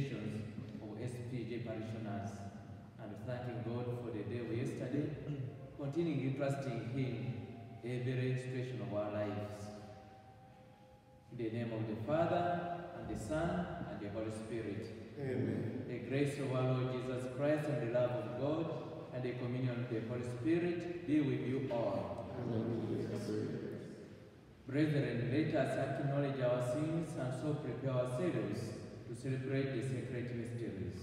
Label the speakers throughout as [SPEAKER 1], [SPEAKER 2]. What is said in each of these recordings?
[SPEAKER 1] intentions of SPJ parishioners and thanking God for the day of yesterday, continuing trusting Him every situation of our lives. In the name of the Father, and the Son, and the Holy Spirit.
[SPEAKER 2] Amen.
[SPEAKER 1] The grace of our Lord Jesus Christ and the love of God and the communion of the Holy Spirit be with you all. Brethren, let us acknowledge our sins and so prepare ourselves to celebrate the sacred mysteries.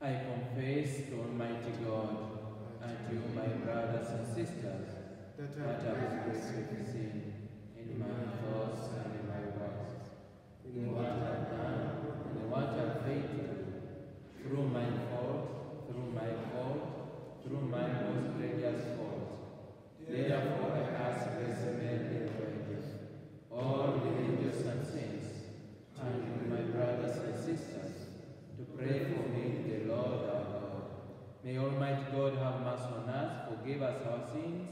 [SPEAKER 1] I confess to Almighty God and to you, my brothers and sisters,
[SPEAKER 2] That
[SPEAKER 1] I
[SPEAKER 2] I
[SPEAKER 1] have greatly sinned in my thoughts and in my words, in what I've done and in what I've failed to do, through my fault, through my fault, through my most grievous fault. Therefore I ask blessed Mary, Virgin, all the angels and saints, and my brothers and sisters, to pray for me to the Lord our God. May Almighty God have mercy on us, forgive us our sins,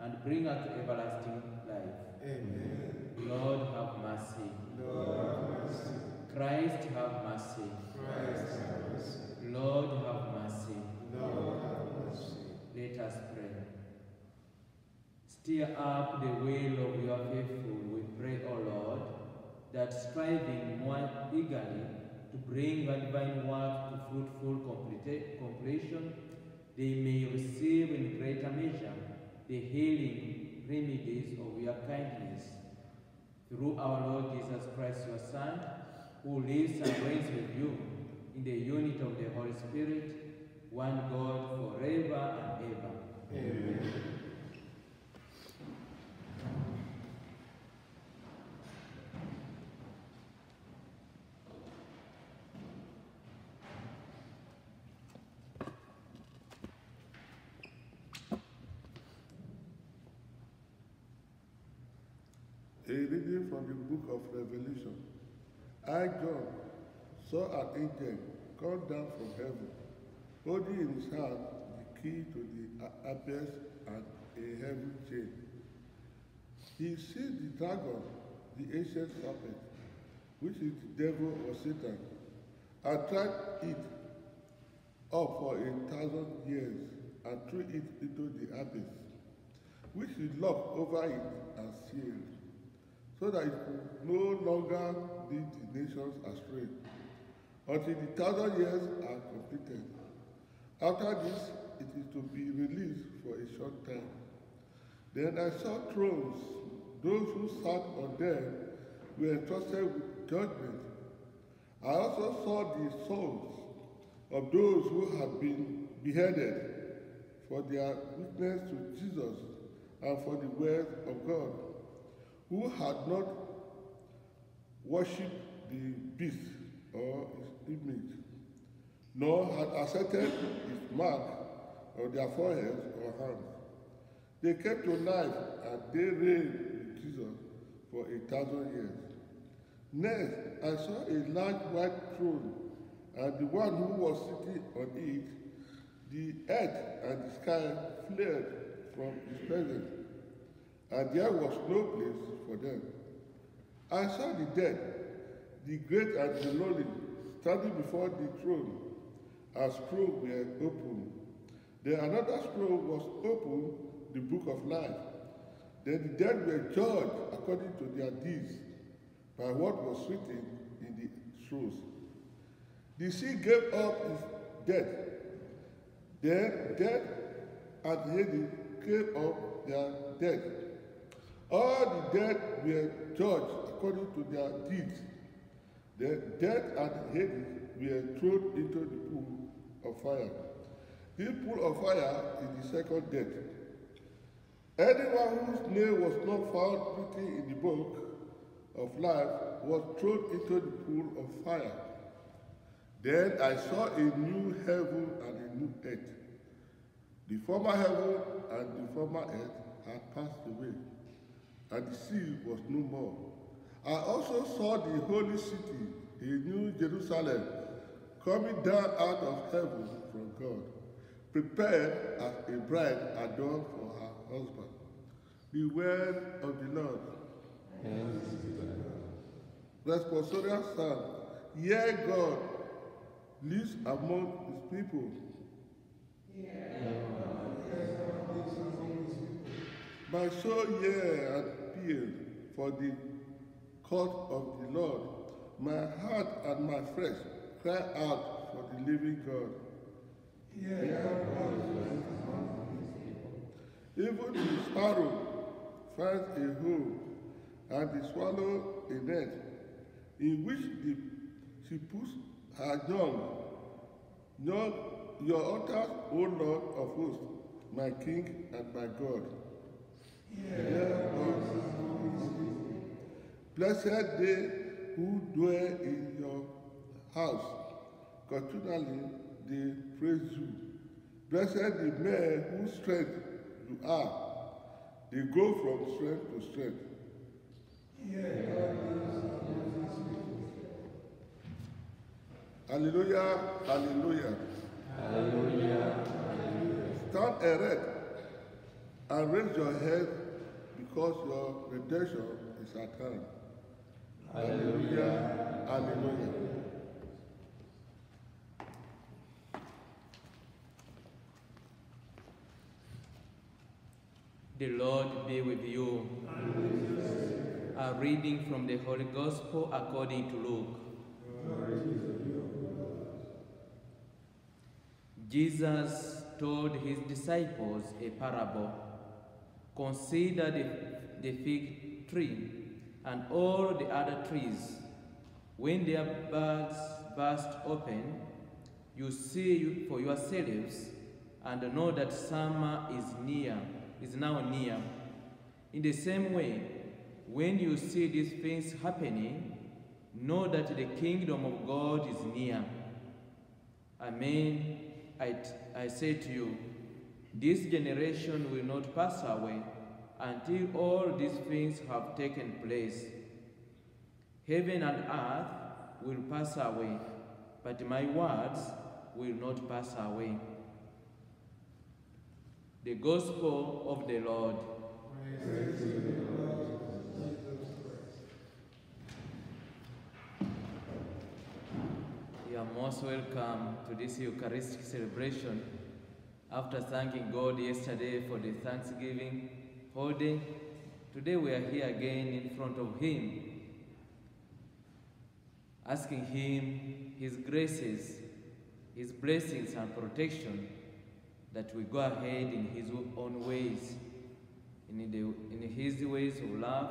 [SPEAKER 1] and bring us to everlasting life.
[SPEAKER 2] Amen.
[SPEAKER 1] Lord have mercy.
[SPEAKER 2] Lord have mercy.
[SPEAKER 1] Christ have mercy.
[SPEAKER 2] Christ have mercy.
[SPEAKER 1] Lord have mercy.
[SPEAKER 2] Lord have mercy.
[SPEAKER 1] Let us pray. Stir up the will of your faithful, we pray, O Lord, that striving more eagerly to bring your divine work to fruitful complete- completion, they may receive in greater measure the healing remedies of your kindness. Through our Lord Jesus Christ, your Son, who lives and reigns with you in the unity of the Holy Spirit, one God forever and ever.
[SPEAKER 2] Amen.
[SPEAKER 3] Saw an angel come down from heaven, holding in his hand the key to the abyss and a heavy chain. He seized the dragon, the ancient serpent, which is the devil or Satan, and tried it up for a thousand years and threw it into the abyss, which he locked over it and sealed so that it could no longer lead the nations astray until the thousand years are completed. After this, it is to be released for a short time. Then I saw thrones. Those who sat on them were entrusted with judgment. I also saw the souls of those who had been beheaded for their witness to Jesus and for the word of God who had not worshipped the beast or his image, nor had accepted his mark on their foreheads or hands. They came to life and they reigned with Jesus for a thousand years. Next, I saw a large white throne, and the one who was sitting on it, the earth and the sky fled from his presence and there was no place for them. I saw the dead, the great and the lowly, standing before the throne, and scrolls were opened. Then another scroll was opened, the book of life. Then the dead were judged according to their deeds, by what was written in the scrolls. The sea gave up its dead. Then death and Hades gave up their dead. All the dead were judged according to their deeds. The dead and Hades were thrown into the pool of fire. This pool of fire is the second death. Anyone whose name was not found written in the book of life was thrown into the pool of fire. Then I saw a new heaven and a new earth. The former heaven and the former earth had passed away, and the sea was no more. I also saw the holy city, a new Jerusalem, coming down out of heaven from God, prepared as a bride adorned for her husband. The word of the Lord. Responsorial Psalm. Yea, God lives among his people. My soul yearn and peal for the court of the Lord. My heart and my flesh cry out for the living God. Even the sparrow finds a hole, and the swallow a net, in which the, she puts her young. Your, your altars, O Lord of hosts, my King and my God. Hear us. Blessed they who dwell in your house. Continually they praise you. Blessed the men whose strength you are. They go from strength to strength. Hallelujah, hallelujah.
[SPEAKER 1] Hallelujah.
[SPEAKER 3] Stand erect and raise your head because your redemption is at hand.
[SPEAKER 1] Hallelujah.
[SPEAKER 3] Hallelujah.
[SPEAKER 1] The Lord be with you. A reading from the Holy Gospel according to Luke. Jesus told his disciples a parable. Consider the, the fig tree and all the other trees. When their buds burst open, you see for yourselves and know that summer is near, is now near. In the same way, when you see these things happening, know that the kingdom of God is near. Amen. I, I say to you, this generation will not pass away until all these things have taken place. Heaven and earth will pass away, but my words will not pass away. The Gospel of the Lord. You are most welcome to this Eucharistic celebration. After thanking God yesterday for the Thanksgiving holiday, today we are here again in front of Him, asking Him His graces, His blessings and protection, that we go ahead in His own ways, in, the, in His ways of love,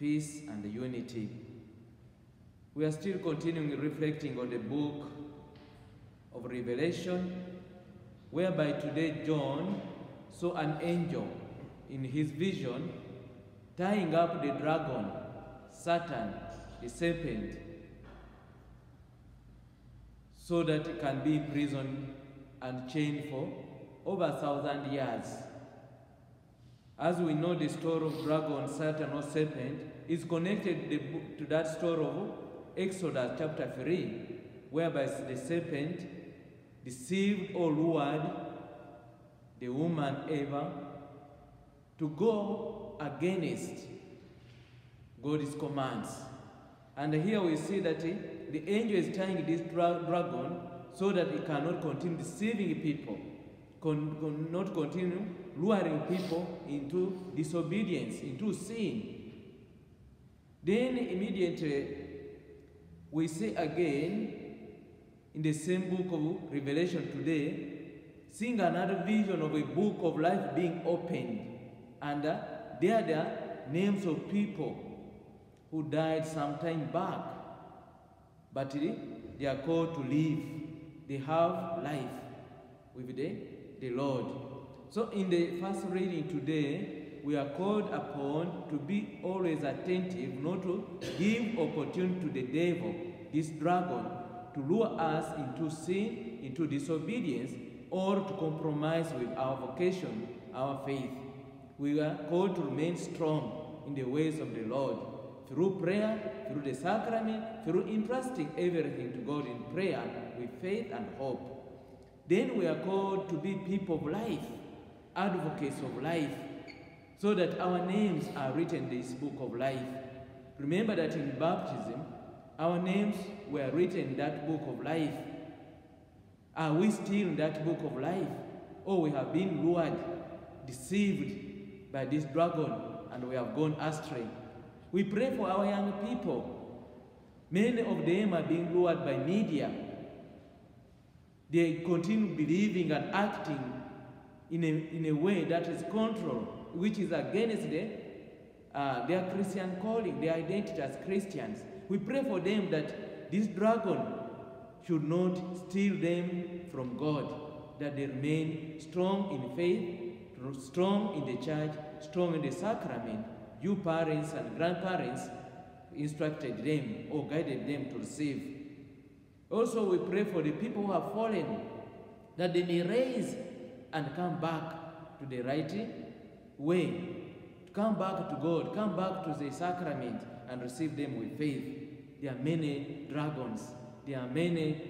[SPEAKER 1] peace, and unity. We are still continuing reflecting on the book of Revelation, whereby today John saw an angel in his vision tying up the dragon, Satan, the serpent, so that it can be imprisoned and chained for over a thousand years. As we know, the story of dragon, Satan, or serpent is connected to that story of Exodus chapter 3, whereby the serpent deceived or lured the woman Eva to go against God's commands. And here we see that eh, the angel is tying this dra- dragon so that it cannot continue deceiving people, con- con- not continue luring people into disobedience, into sin. Then immediately we see again in the same book of Revelation today, seeing another vision of a book of life being opened. And uh, there are the names of people who died some time back, but they, they are called to live. They have life with the, the Lord. So in the first reading today, we are called upon to be always attentive, not to give opportunity to the devil, this dragon, to lure us into sin, into disobedience, or to compromise with our vocation, our faith. We are called to remain strong in the ways of the Lord through prayer, through the sacrament, through entrusting everything to God in prayer with faith and hope. Then we are called to be people of life, advocates of life, so that our names are written in this book of life. Remember that in baptism, our names were written in that book of life. Are we still in that book of life? Or we have been lured, deceived by this dragon, and we have gone astray? We pray for our young people. Many of them are being lured by media. They continue believing and acting in a, in a way that is contrary, which is against the, uh, their Christian calling, their identity as Christians. We pray for them that this dragon should not steal them from God, that they remain strong in faith, strong in the church, strong in the sacrament. You parents and grandparents instructed them or guided them to receive. Also, we pray for the people who have fallen, that they may rise and come back to the right way, come back to God, come back to the sacrament and receive them with faith. There are many dragons, there are many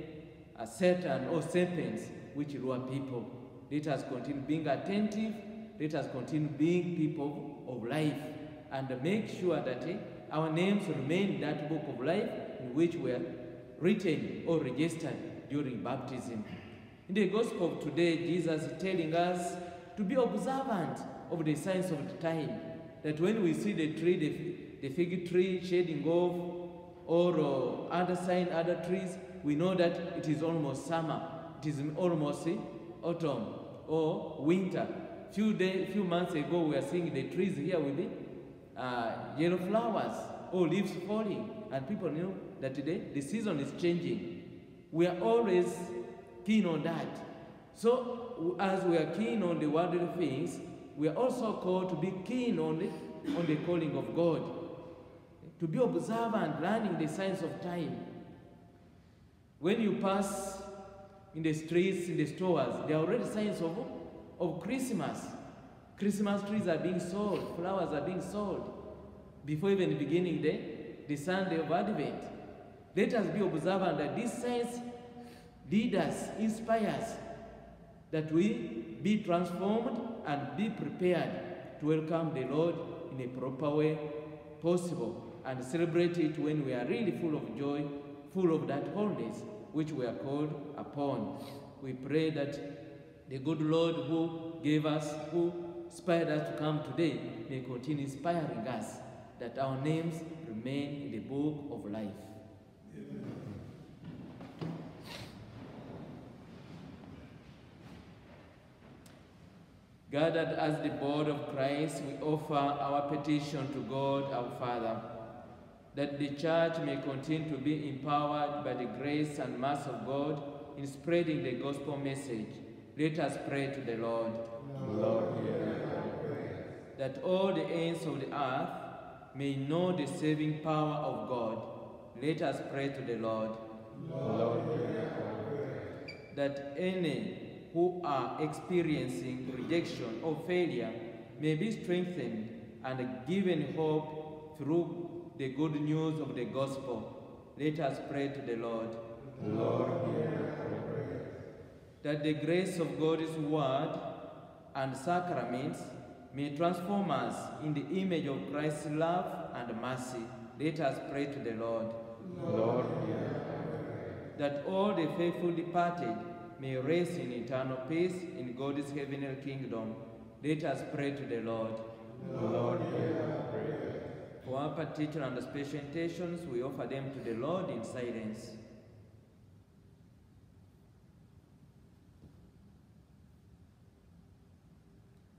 [SPEAKER 1] uh, Satan or serpents which lure people. Let us continue being attentive, let us continue being people of life, and make sure that eh, our names remain in that book of life in which we are written or registered during baptism. In the gospel of today, Jesus is telling us to be observant of the signs of the time. That when we see the tree, the, the fig tree shading off, or uh, other sign, other trees, we know that it is almost summer. It is almost uh, autumn or winter. Few days, few months ago, we are seeing the trees here with the uh, yellow flowers or leaves falling, and people know that today the season is changing. We are always keen on that. So, as we are keen on the worldly things, we are also called to be keen on the, on the calling of God, to be observant, learning the signs of time. When you pass in the streets, in the stores, there are already signs of, of Christmas. Christmas trees are being sold, flowers are being sold before even beginning the, the Sunday of Advent. Let us be observant that these signs lead us, inspire us, that we be transformed and be prepared to welcome the Lord in a proper way possible and celebrate it when we are really full of joy, full of that wholeness which we are called upon. We pray that the good Lord who gave us, who inspired us to come today, may continue inspiring us, that our names remain in the book of life. Gathered as the body of Christ, we offer our petition to God our Father, that the church may continue to be empowered by the grace and mercy of God in spreading the gospel message. Let us pray to the Lord.
[SPEAKER 2] Lord, hear our prayer.
[SPEAKER 1] That all the ends of the earth may know the saving power of God. Let us pray to the Lord.
[SPEAKER 2] Lord, hear our prayer.
[SPEAKER 1] that any who are experiencing rejection or failure may be strengthened and given hope through the good news of the gospel. Let us pray to the Lord.
[SPEAKER 2] Lord, hear our prayer.
[SPEAKER 1] That the grace of God's word and sacraments may transform us in the image of Christ's love and mercy. Let us pray to the Lord.
[SPEAKER 2] Lord, hear
[SPEAKER 1] that all the faithful departed may rest in eternal peace in God's heavenly kingdom. Let us pray to the Lord.
[SPEAKER 2] Lord, hear our prayer.
[SPEAKER 1] For our particular and special intentions, we offer them to the Lord in silence.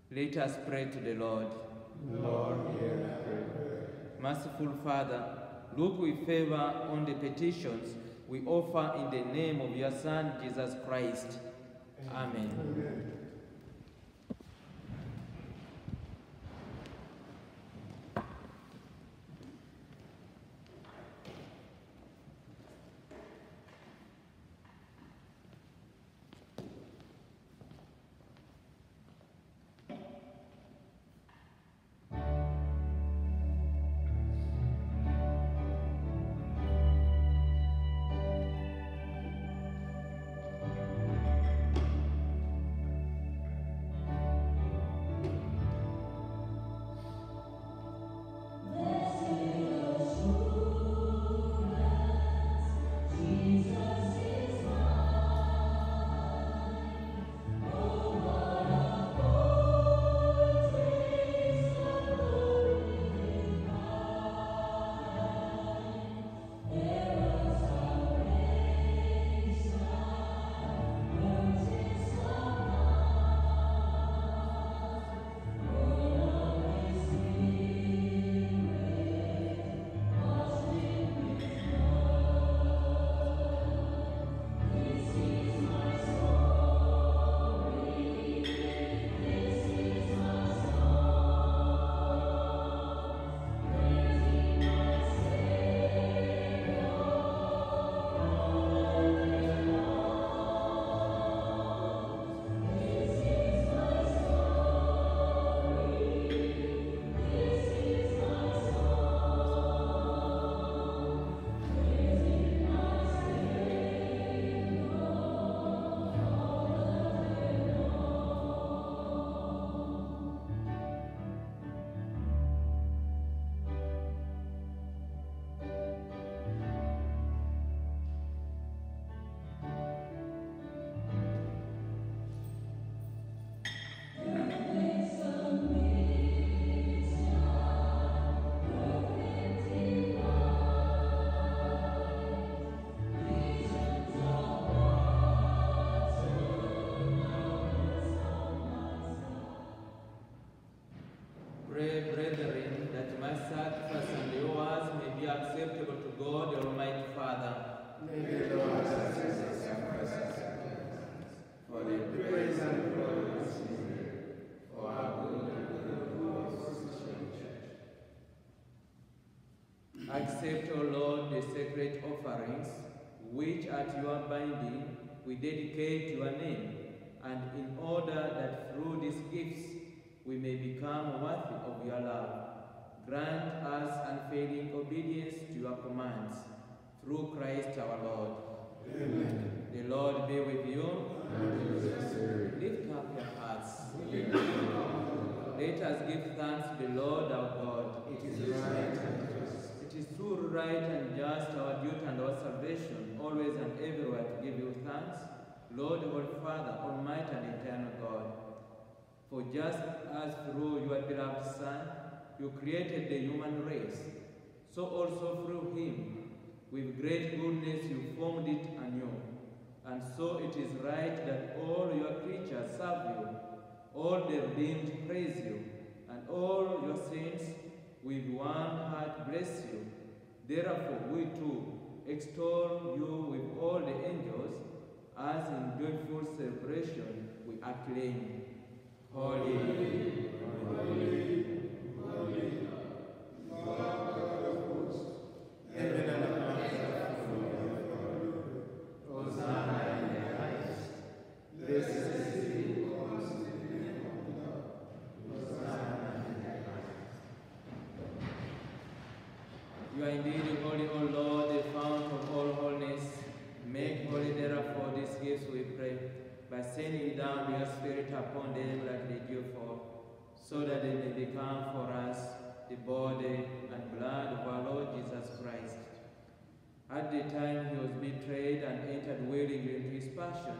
[SPEAKER 1] Let us pray to the Lord.
[SPEAKER 2] Lord, hear our prayer.
[SPEAKER 1] Merciful Father, look with favor on the petitions we offer in the name of your Son, Jesus Christ. Amen. May Accept, O Lord, the sacred offerings, which at your binding we dedicate to your name, and in order that through these gifts we may become worthy of your love, grant us unfailing obedience to your commands, through Christ our Lord. Amen. The Lord be with you. Lift up your hearts. Let us give thanks to the Lord our God. It is right and just. It is true, right, and just, our duty and our salvation, always and everywhere to give you thanks, Lord, Holy Father, Almighty and eternal God. For just as through your beloved Son you created the human race, so also through him, with great goodness you formed it anew. And so it is right that all your creatures serve you, all the redeemed praise you, and all your saints with one heart bless you. Therefore we too extol you with all the angels, as in joyful celebration we acclaim. Holy, holy, holy, Lord God of hosts, heaven and earth are full of your glory. Hosanna in the highest. Blessed is he who comes in the name of the Lord. Hosanna in the highest. You are indeed holy, O Lord, the fount of all holiness. Make holy, therefore, these gifts, we pray, by sending down your Spirit upon them like the dewfall, so that they may become for us the body and blood of our Lord Jesus Christ. At the time he was betrayed and entered willingly into his passion,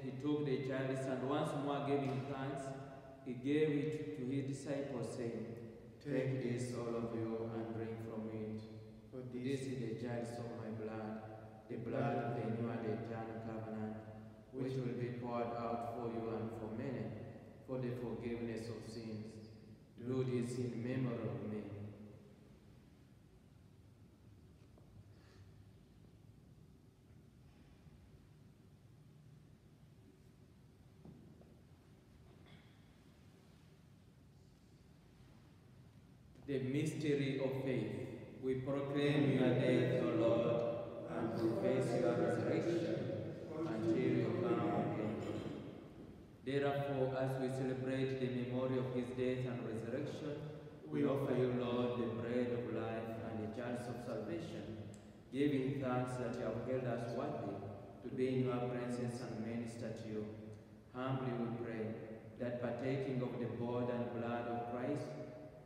[SPEAKER 1] took the chalice and once more giving thanks, he gave it to his disciples, saying, Take this, all of you, and drink from it. For this is the chalice of my blood, the blood of the new and eternal covenant, which will be poured out for you and for many, for the forgiveness of sins. Do this in memory of me. The mystery of faith. We proclaim your death, O Lord, and profess your resurrection until you come again. Therefore, as we celebrate the memory of his death and resurrection, we offer you, Lord, the bread of life and the chalice of salvation, giving thanks that you have held us worthy to be in your presence and minister to you. Humbly we pray that partaking of the body and blood of Christ,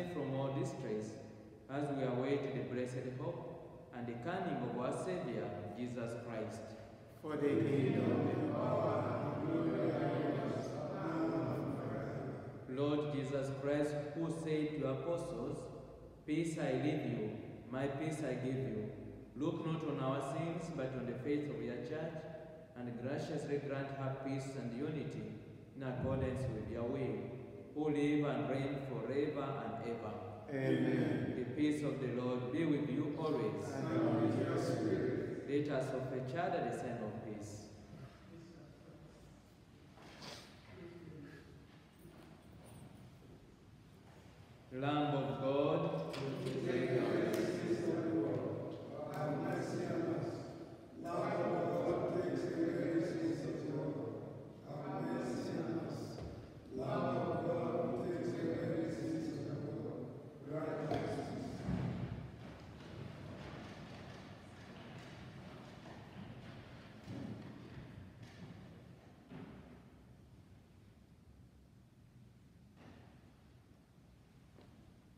[SPEAKER 1] safe from all distress, as we await the blessed hope and the coming of our Savior, Jesus Christ.
[SPEAKER 4] For the kingdom, the power, and the glory
[SPEAKER 1] Lord Jesus Christ, who said to apostles, Peace I leave you, my peace I give you. Look not on our sins, but on the faith of your church, and graciously grant her peace and unity in accordance with your will, who live and reign forever and ever.
[SPEAKER 4] Amen.
[SPEAKER 1] The peace of the Lord be with you always.
[SPEAKER 4] And with your spirit.
[SPEAKER 1] Let us offer each other the sign of peace. Lamb of God,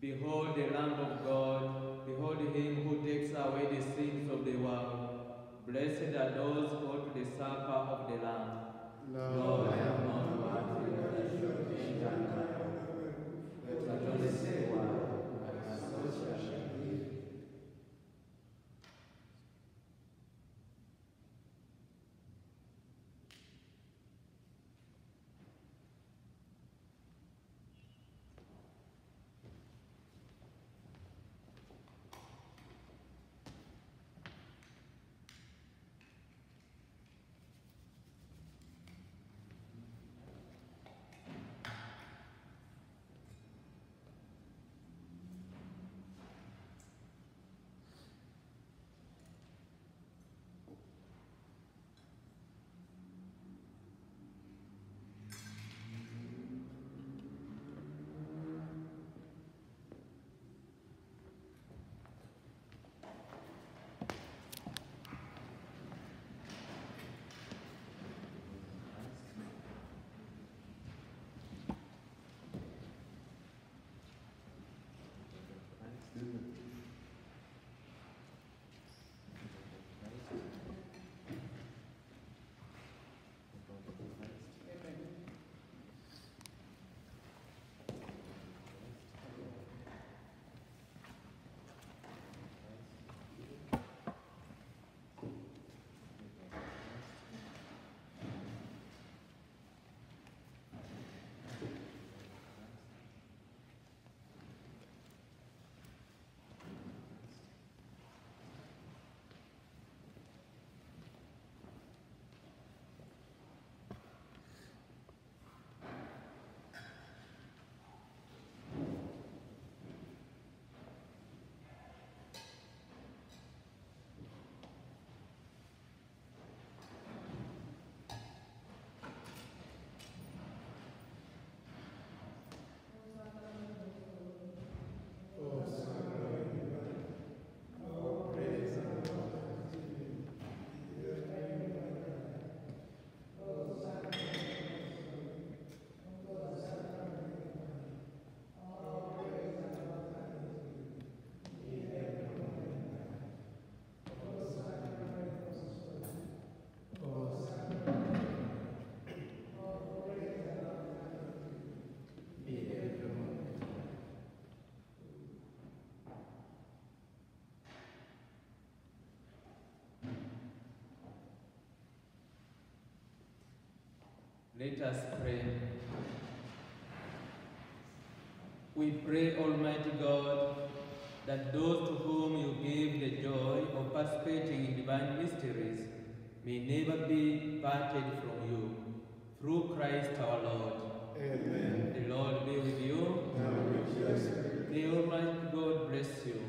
[SPEAKER 1] Behold the Lamb of God, behold him who takes away the sins of the world. Blessed are those called to the supper of the Lamb. Lord, I am not worthy that you should Let us pray. We pray, Almighty God, that those to whom you give the joy of participating in divine mysteries may never be parted from you. Through Christ our Lord.
[SPEAKER 4] Amen.
[SPEAKER 1] The Lord be with you.
[SPEAKER 4] And with your spirit.
[SPEAKER 1] May Almighty God bless you,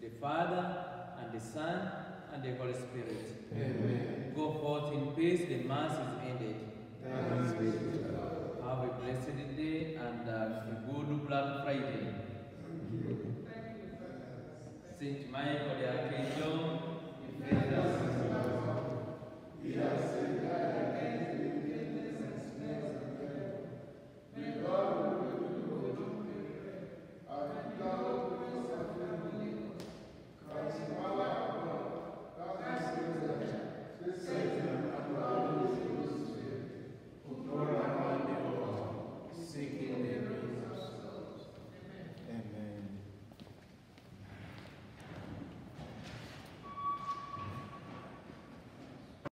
[SPEAKER 1] the Father, and the Son, and the Holy Spirit.
[SPEAKER 4] Amen.
[SPEAKER 1] Go forth in peace, the Mass is ended.
[SPEAKER 4] Thanks be to God.
[SPEAKER 1] Have a blessed day and a good Black Friday. Thank you. Saint Michael the Archangel, defend us in battle. Be our